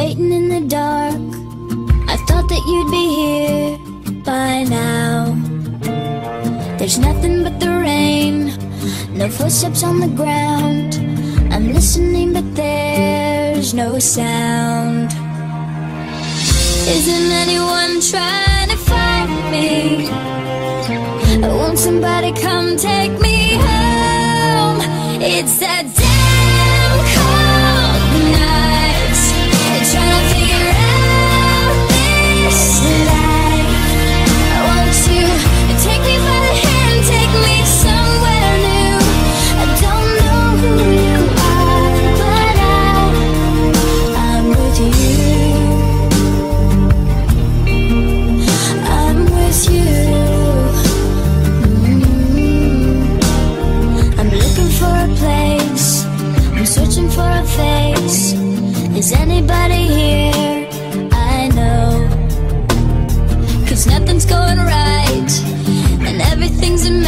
waiting in the dark. I thought that you'd be here by now. There's nothing but the rain, no footsteps on the ground. I'm listening, but there's no sound. Isn't anyone trying to find me? Won't somebody come take me home? It's that for a face. Is anybody here? I know. Cause nothing's going right. And everything's a.